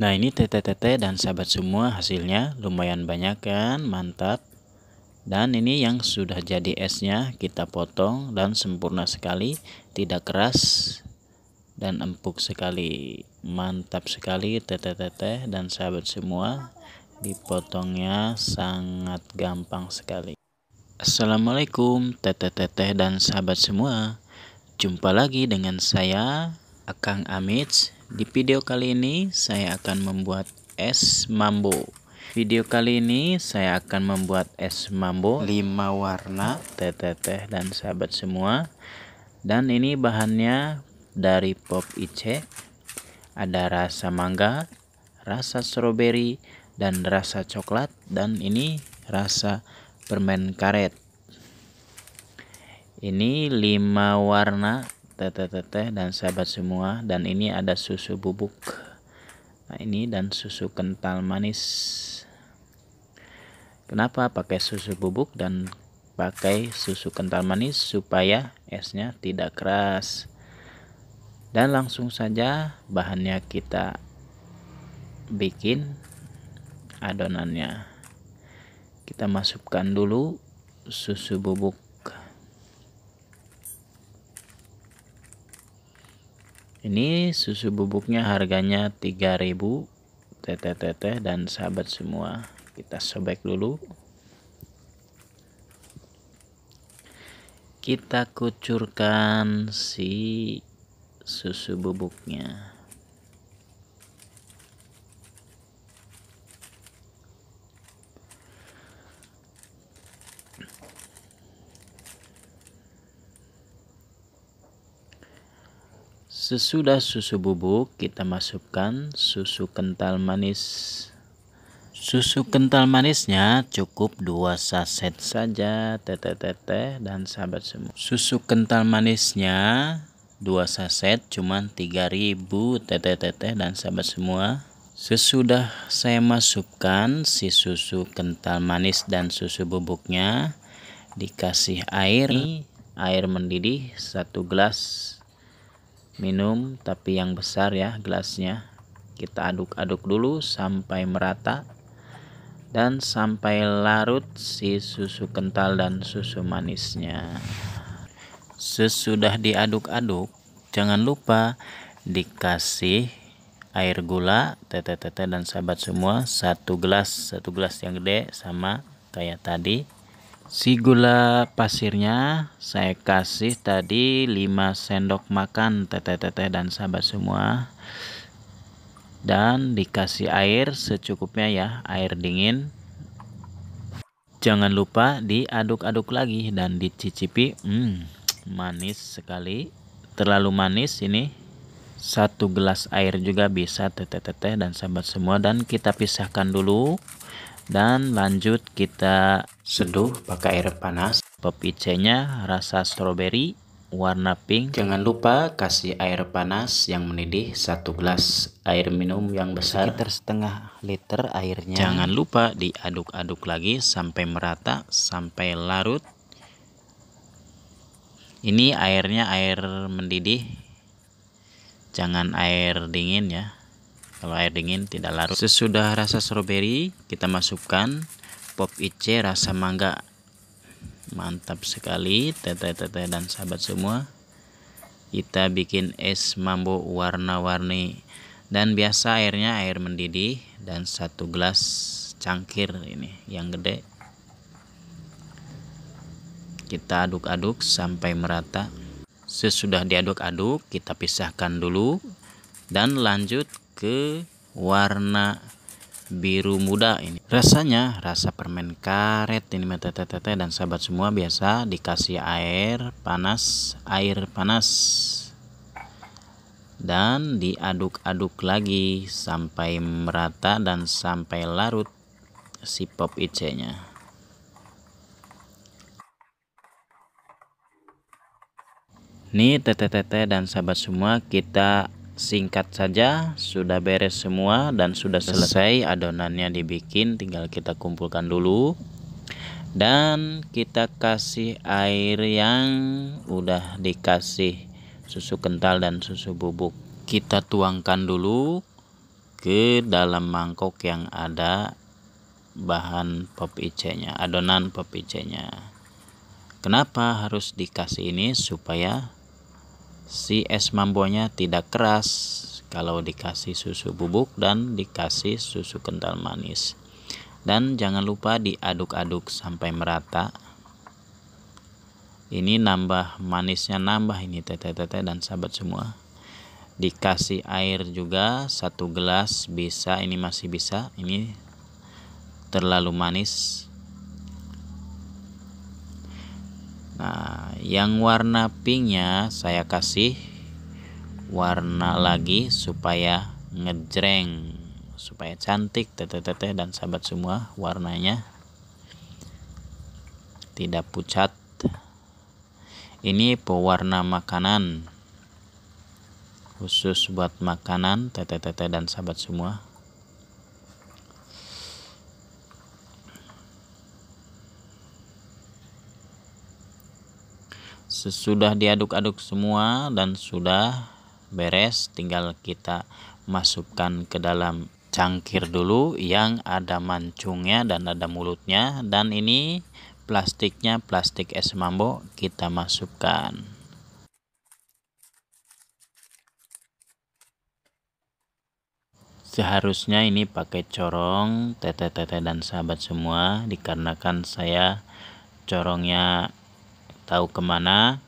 Nah ini tete-tete dan sahabat semua hasilnya lumayan banyak kan? Mantap. Dan ini yang sudah jadi esnya kita potong dan sempurna sekali tidak keras dan empuk sekali. Mantap sekali tete-tete dan sahabat semua. Dipotongnya sangat gampang sekali. Assalamualaikum tete-tete dan sahabat semua. Jumpa lagi dengan saya Akang Amits di video kali ini saya akan membuat es mambo. Video kali ini saya akan membuat es mambo 5 warna teteh dan sahabat semua. Dan ini bahannya dari pop ice. Ada rasa mangga, rasa stroberi dan rasa coklat dan ini rasa permen karet. Ini 5 warna teteh-teteh dan sahabat semua. Dan ini ada susu bubuk. Nah ini dan susu kental manis. Kenapa pakai susu bubuk dan pakai susu kental manis? Supaya esnya tidak keras. Dan langsung saja bahannya kita bikin adonannya. Kita masukkan dulu susu bubuk ini susu bubuknya harganya 3000 teteh-teteh dan sahabat semua kita sobek dulu. Kita kucurkan si susu bubuknya Sesudah susu bubuk, kita masukkan susu kental manis. Susu kental manisnya cukup 2 saset saja, teteh-teteh dan sahabat semua. Susu kental manisnya 2 saset cuman 3000 teteh-teteh dan sahabat semua. Sesudah saya masukkan si susu kental manis dan susu bubuknya, dikasih air, air mendidih 1 gelas minum tapi yang besar ya gelasnya. Kita aduk-aduk dulu sampai merata. Dan sampai larut si susu kental dan susu manisnya. Sesudah diaduk-aduk jangan lupa dikasih air gula tete-tete dan sahabat semua. Satu gelas satu gelas yang gede sama kayak tadi Si gula pasirnya saya kasih tadi 5 sendok makan teteh-teteh dan sahabat semua. Dan dikasih air secukupnya ya, air dingin. Jangan lupa diaduk-aduk lagi dan dicicipi. Hmm, manis sekali. Terlalu manis ini. Satu gelas air juga bisa teteh-teteh dan sahabat semua dan kita pisahkan dulu dan lanjut kita seduh pakai air panas. Pop nya rasa strawberry warna pink. Jangan lupa kasih air panas yang mendidih satu gelas air minum yang besar. Sekitar setengah liter airnya. Jangan lupa diaduk-aduk lagi sampai merata sampai larut. Ini airnya air mendidih. Jangan air dingin ya kalau air dingin tidak larut. Sesudah rasa strawberry kita masukkan pop ice rasa mangga. Mantap sekali teteh-teteh dan sahabat semua. Kita bikin es mambo warna-warni. Dan biasa airnya air mendidih dan satu gelas cangkir ini yang gede. Kita aduk-aduk sampai merata. Sesudah diaduk-aduk kita pisahkan dulu. Dan lanjut ke warna biru muda ini. Rasanya rasa permen karet ini tete-tete dan sahabat semua biasa dikasih air panas air panas. Dan diaduk-aduk lagi sampai merata dan sampai larut si pop ice nya nih tete-tete dan sahabat semua kita singkat saja sudah beres semua dan sudah selesai adonannya dibikin tinggal kita kumpulkan dulu dan kita kasih air yang udah dikasih susu kental dan susu bubuk kita tuangkan dulu ke dalam mangkok yang ada bahan pop ice-nya, adonan pop ice-nya. Kenapa harus dikasih ini supaya si es mambonya tidak keras kalau dikasih susu bubuk dan dikasih susu kental manis. Dan jangan lupa diaduk-aduk sampai merata. Ini nambah manisnya nambah ini teteh-teteh dan sahabat semua dikasih air juga satu gelas bisa ini masih bisa ini terlalu manis nah yang warna pinknya saya kasih warna lagi supaya ngejreng supaya cantik teteh-teteh dan sahabat semua warnanya tidak pucat ini pewarna makanan khusus buat makanan teteh-teteh dan sahabat semua sesudah diaduk-aduk semua dan sudah beres tinggal kita masukkan ke dalam cangkir dulu yang ada mancungnya dan ada mulutnya. Dan ini plastiknya plastik es mambo kita masukkan. Seharusnya ini pakai corong teteh-teteh dan sahabat semua dikarenakan saya corongnya tahu ke mana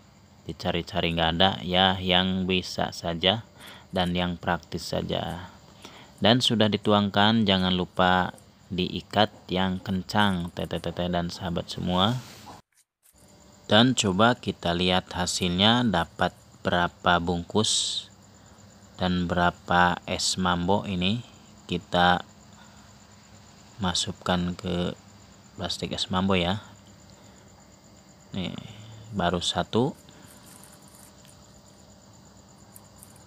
dicari-cari nggak ada ya yang bisa saja dan yang praktis saja. Dan sudah dituangkan jangan lupa diikat yang kencang teteh-teteh dan sahabat semua. Dan coba kita lihat hasilnya dapat berapa bungkus dan berapa es mambo ini. Kita masukkan ke plastik es mambo ya. Nih baru satu.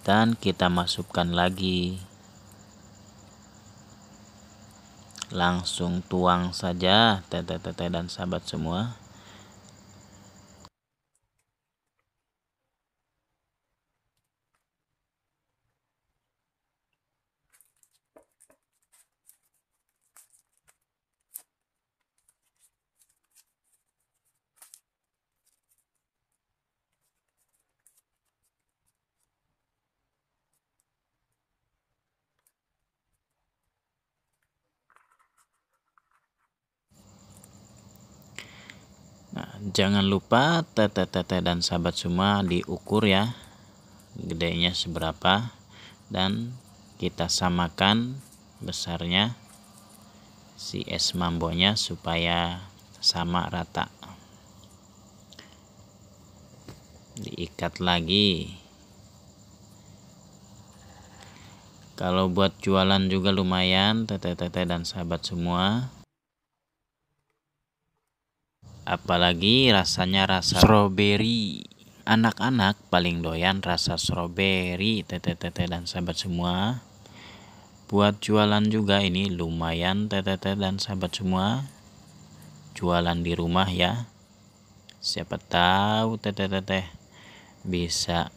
Dan kita masukkan lagi. Langsung tuang saja teteh-teteh dan sahabat semua jangan lupa teteh-teteh dan sahabat semua diukur ya. Gedenya seberapa dan kita samakan besarnya si es mambonya supaya sama rata. Diikat lagi. Kalau buat jualan juga lumayan teteh-teteh dan sahabat semua apalagi rasanya rasa strawberry. Anak-anak paling doyan rasa strawberry teteh-teteh dan sahabat semua. Buat jualan juga ini lumayan teteh-teteh dan sahabat semua. Jualan di rumah ya. Siapa tahu teteh-teteh bisa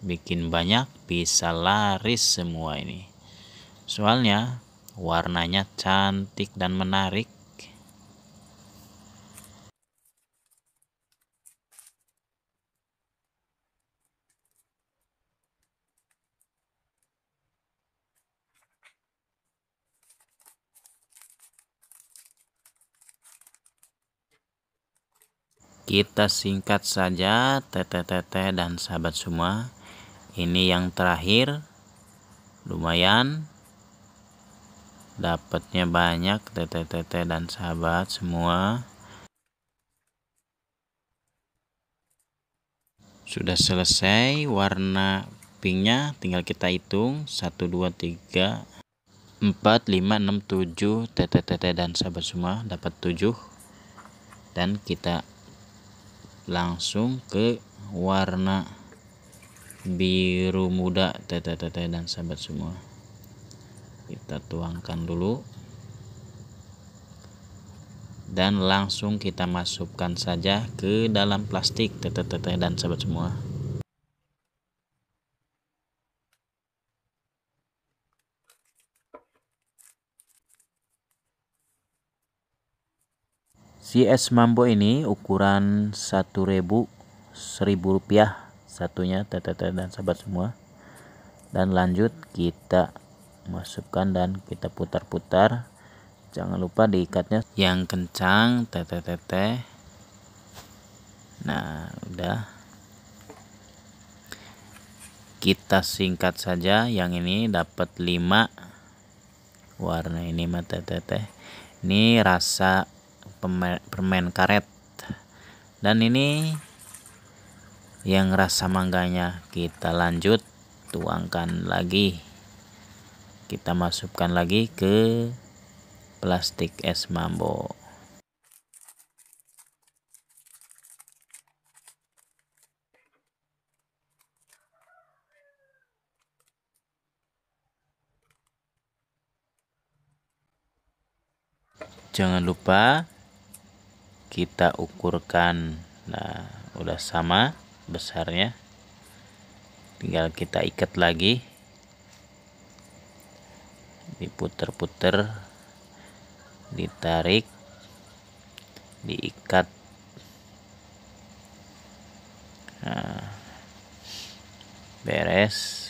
bikin banyak bisa laris semua ini. Soalnya warnanya cantik dan menarik kita singkat saja teteh-teteh dan sahabat semua. Ini yang terakhir. Lumayan. Dapatnya banyak teteh-teteh dan sahabat semua. Sudah selesai warna pinknya tinggal kita hitung. 1 2 3 4 5 6 7 teteh-teteh dan sahabat semua dapat 7 dan kita langsung ke warna biru muda. Teteh-teteh dan sahabat semua. Kita tuangkan dulu. Dan langsung kita masukkan saja ke dalam plastik. Teteh-teteh dan sahabat semua si es mambo ini ukuran 1000 1000 rupiah satunya TTT dan sahabat semua. Dan lanjut kita masukkan dan kita putar-putar. Jangan lupa diikatnya. Yang kencang TTT nah udah. Kita singkat saja. Yang ini dapat 5 warna ini mata teteh ini rasa permen karet. Dan ini yang rasa mangganya kita lanjut tuangkan lagi. Kita masukkan lagi ke plastik es mambo. Jangan lupa kita ukurkan. Nah udah sama besarnya. Tinggal kita ikat lagi. Diputer-puter ditarik diikat. Nah, beres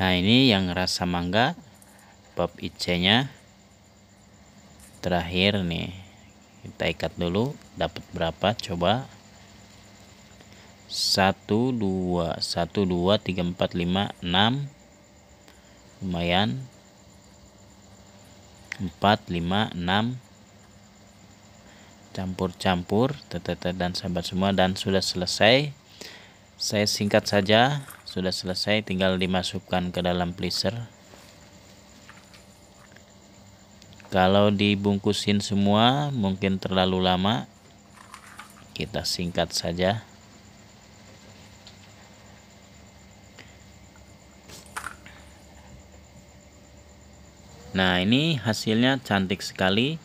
Nah ini yang rasa mangga pop IC nya terakhir nih kita ikat dulu dapat berapa? Coba. 1 2 1 2 3 4 5 6 lumayan. 4 5 6 campur-campur dan sahabat semua dan sudah selesai. Saya singkat saja sudah selesai tinggal dimasukkan ke dalam freezer. Kalau dibungkusin semua mungkin terlalu lama kita singkat saja. Nah ini hasilnya cantik sekali.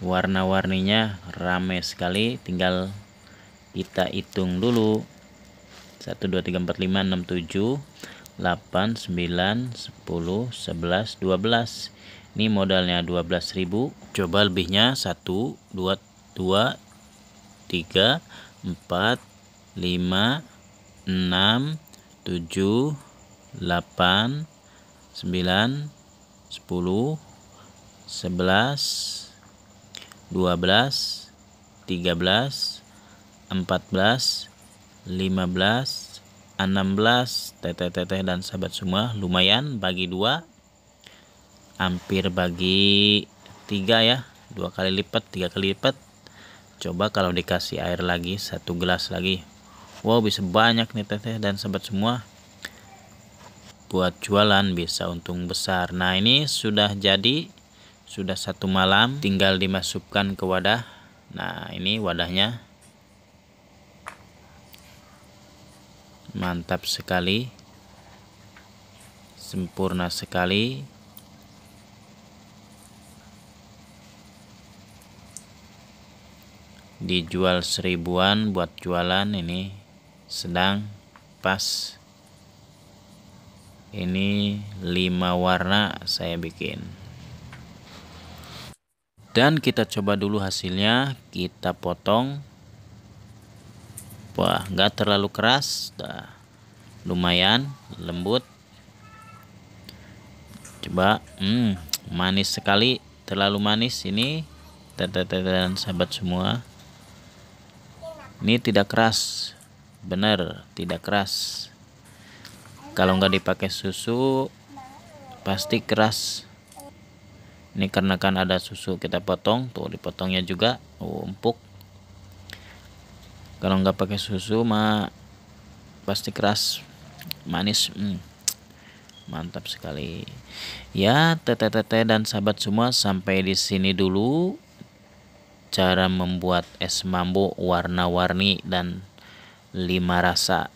Warna-warninya rame sekali tinggal kita hitung dulu 1 2 3 4 5 6 7 8 9 10 11 12 ini modalnya 12.000 coba lebihnya 1 2 2 3 4 5 6 7 8 9 10 11 12 13 14 15 16 teteh-teteh dan sahabat semua lumayan bagi dua hampir bagi tiga ya dua kali lipat tiga kali lipat. Coba kalau dikasih air lagi satu gelas lagi. Wow bisa banyak nih teteh dan sahabat semua. Buat jualan bisa untung besar. Nah ini sudah jadi sudah satu malam tinggal dimasukkan ke wadah. Nah ini wadahnya mantap sekali. Sempurna sekali. Dijual seribuan buat jualan ini sedang pas. Ini lima warna saya bikin. Dan kita coba dulu hasilnya. Kita potong wah nggak terlalu keras. Dah lumayan lembut. Coba hmm, manis sekali terlalu manis ini. Dan sahabat semua. Ini tidak keras. Benar tidak keras. Kalau nggak dipakai susu pasti keras. Ini karena kan ada susu kita potong tuh dipotongnya juga. Oh, empuk kalau nggak pakai susu mah pasti keras manis hmm. mantap sekali. Ya teteh-teteh dan sahabat semua sampai di sini dulu. Cara membuat es mambo warna-warni dan lima rasa.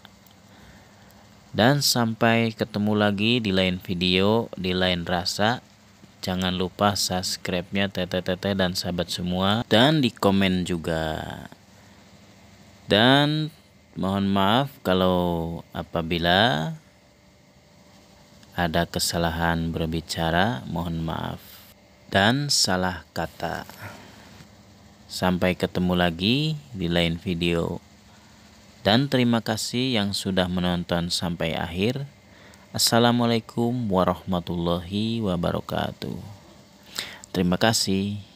Dan sampai ketemu lagi di lain video di lain rasa. Jangan lupa subscribe-nya teteh-teteh dan sahabat semua. Dan di komen juga. Dan mohon maaf kalau apabila ada kesalahan berbicara, mohon maaf dan salah kata. Sampai ketemu lagi di lain video. Dan terima kasih yang sudah menonton sampai akhir. Assalamualaikum warahmatullahi wabarakatuh. Terima kasih.